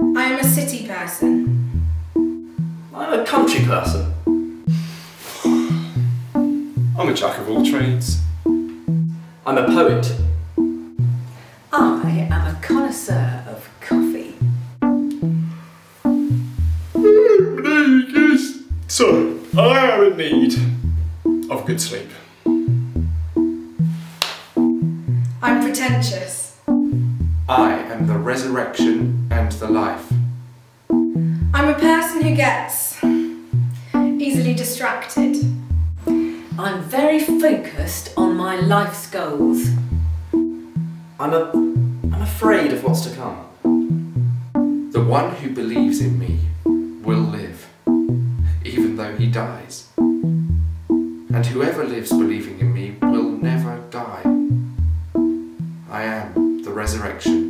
I am a city person. I'm a country person. I'm a jack of all trades. I'm a poet. I am a connoisseur of coffee. So, I am in need of good sleep. I'm pretentious. I am the resurrection and the life. I'm a person who gets easily distracted. I'm very focused on my life's goals. I'm a. I'm afraid of what's to come. The one who believes in me will live, even though he dies. And whoever lives believing in me will never die. I am the resurrection